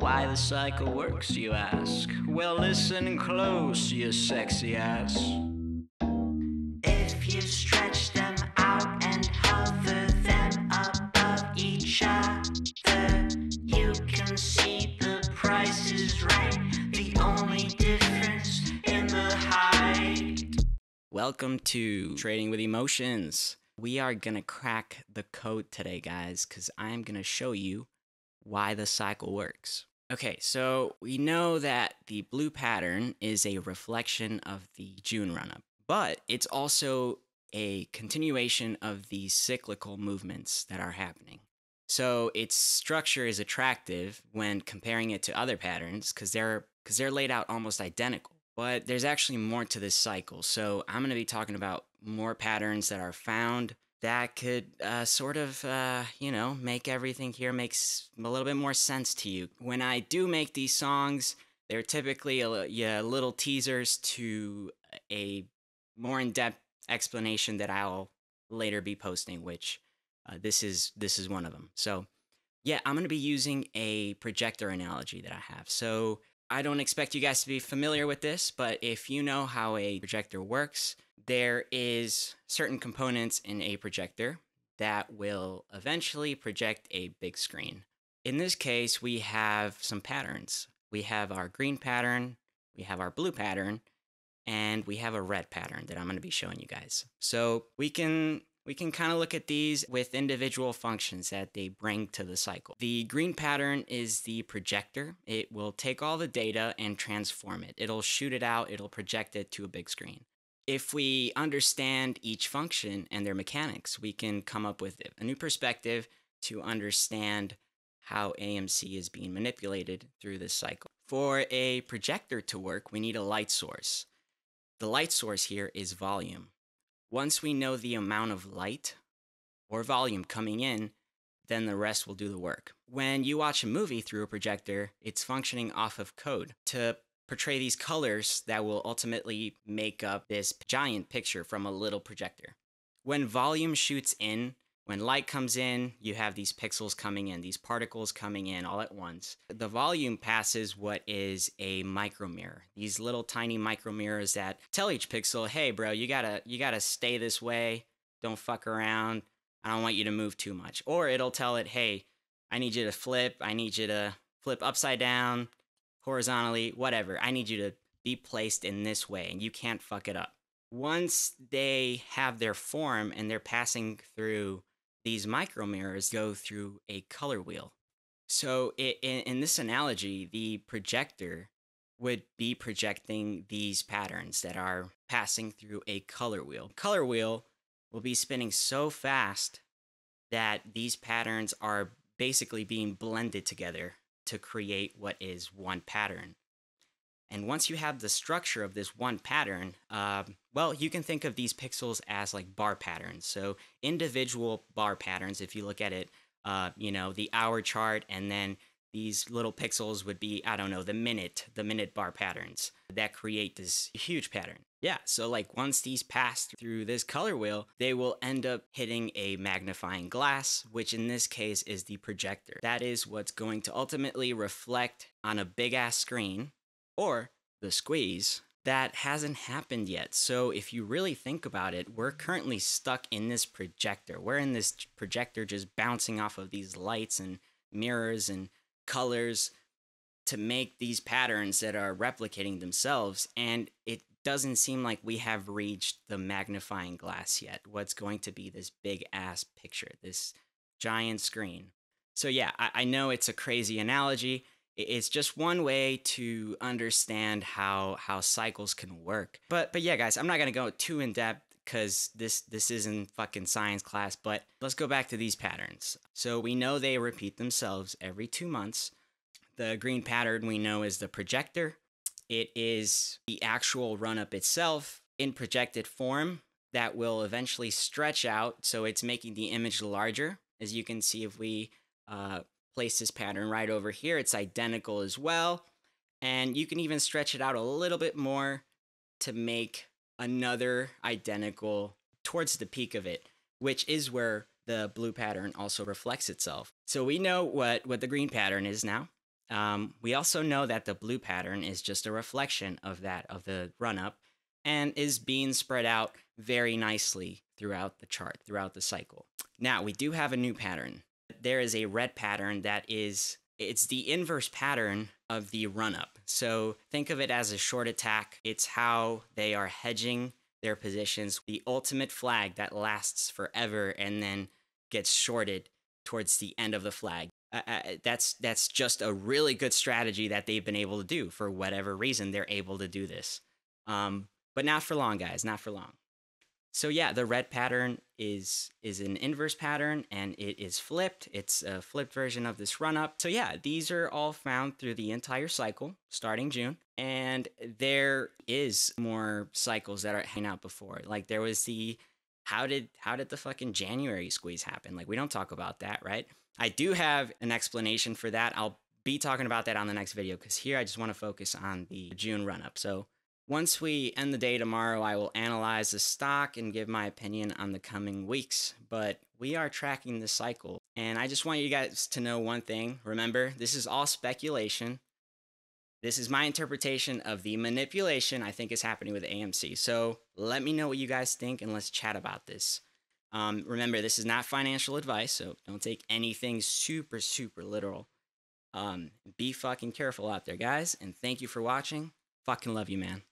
Why the cycle works, you ask? Well, listen close, you sexy ass. If you stretch them out and hover them above each other, you can see the price is right. The only difference in the height. Welcome to Trading with Emotions. We are gonna crack the code today, guys, because I'm gonna show you why the cycle works. Okay, so we know that the blue pattern is a reflection of the June run up, but it's also a continuation of the cyclical movements that are happening. So its structure is attractive when comparing it to other patterns because they're because they're laid out almost identical. But there's actually more to this cycle. So I'm going to be talking about more patterns that are found that could uh, sort of, uh, you know, make everything here makes a little bit more sense to you. When I do make these songs, they're typically a, yeah, little teasers to a more in-depth explanation that I'll later be posting, which uh, this is this is one of them. So, yeah, I'm going to be using a projector analogy that I have. So I don't expect you guys to be familiar with this, but if you know how a projector works, there is certain components in a projector that will eventually project a big screen. In this case, we have some patterns. We have our green pattern, we have our blue pattern, and we have a red pattern that I'm going to be showing you guys. So we can we can kind of look at these with individual functions that they bring to the cycle. The green pattern is the projector. It will take all the data and transform it. It'll shoot it out, it'll project it to a big screen. If we understand each function and their mechanics, we can come up with a new perspective to understand how AMC is being manipulated through this cycle. For a projector to work, we need a light source. The light source here is volume. Once we know the amount of light or volume coming in, then the rest will do the work. When you watch a movie through a projector, it's functioning off of code to portray these colors that will ultimately make up this giant picture from a little projector. When volume shoots in, when light comes in, you have these pixels coming in, these particles coming in all at once. The volume passes what is a micromirror. These little tiny micromirrors that tell each pixel, "Hey bro, you got to you got to stay this way. Don't fuck around. I don't want you to move too much." Or it'll tell it, "Hey, I need you to flip. I need you to flip upside down, horizontally, whatever. I need you to be placed in this way and you can't fuck it up." Once they have their form and they're passing through these micro mirrors go through a color wheel. So, in, in this analogy, the projector would be projecting these patterns that are passing through a color wheel. Color wheel will be spinning so fast that these patterns are basically being blended together to create what is one pattern. And once you have the structure of this one pattern, uh, well, you can think of these pixels as like bar patterns. So individual bar patterns, if you look at it, uh, you know, the hour chart, and then these little pixels would be, I don't know, the minute, the minute bar patterns that create this huge pattern. Yeah, so like once these pass through this color wheel, they will end up hitting a magnifying glass, which in this case is the projector. That is what's going to ultimately reflect on a big ass screen or the squeeze, that hasn't happened yet. So if you really think about it, we're currently stuck in this projector. We're in this projector just bouncing off of these lights and mirrors and colors to make these patterns that are replicating themselves. And it doesn't seem like we have reached the magnifying glass yet. What's going to be this big ass picture, this giant screen. So, yeah, I, I know it's a crazy analogy it's just one way to understand how how cycles can work. But but yeah, guys, I'm not gonna go too in depth because this this isn't fucking science class. But let's go back to these patterns. So we know they repeat themselves every two months. The green pattern we know is the projector. It is the actual run up itself in projected form that will eventually stretch out. So it's making the image larger. As you can see, if we uh, place this pattern right over here. It's identical as well. And you can even stretch it out a little bit more to make another identical towards the peak of it, which is where the blue pattern also reflects itself. So we know what, what the green pattern is now. Um, we also know that the blue pattern is just a reflection of that, of the run up, and is being spread out very nicely throughout the chart, throughout the cycle. Now, we do have a new pattern. There is a red pattern that is, it's the inverse pattern of the run up. So think of it as a short attack. It's how they are hedging their positions, the ultimate flag that lasts forever and then gets shorted towards the end of the flag. Uh, uh, that's that's just a really good strategy that they've been able to do for whatever reason they're able to do this. Um, but not for long, guys. Not for long. So yeah, the red pattern is is an inverse pattern and it is flipped. It's a flipped version of this run up. So yeah, these are all found through the entire cycle starting June. And there is more cycles that are hanging out before. Like there was the how did how did the fucking January squeeze happen? Like we don't talk about that, right? I do have an explanation for that. I'll be talking about that on the next video because here I just want to focus on the June run up. So once we end the day tomorrow, I will analyze the stock and give my opinion on the coming weeks. But we are tracking the cycle. And I just want you guys to know one thing. Remember, this is all speculation. This is my interpretation of the manipulation I think is happening with AMC. So let me know what you guys think and let's chat about this. Um, remember, this is not financial advice, so don't take anything super, super literal. Um, be fucking careful out there, guys. And thank you for watching. Fucking love you, man.